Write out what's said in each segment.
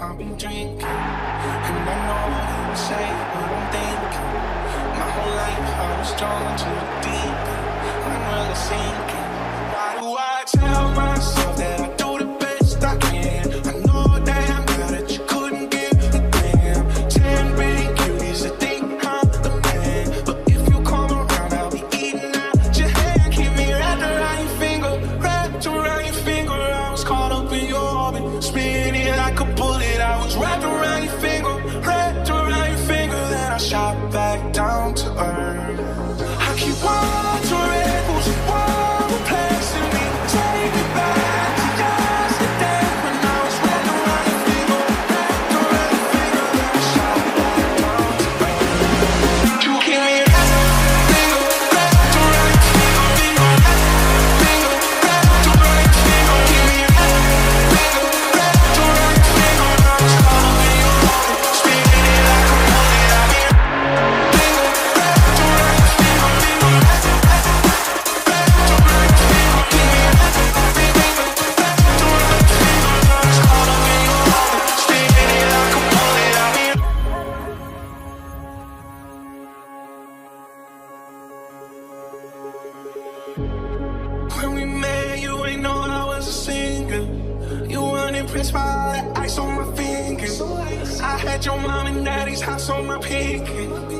I've been drinking, and I know I ain't saying but I'm thinking. My whole life I was drawn to the deep, I'm really sinking. Why do I tell myself? down to earth. You weren't impressed by all that ice on my fingers. I had your mom and daddy's house on my pinky.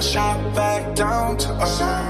shot back down to earth.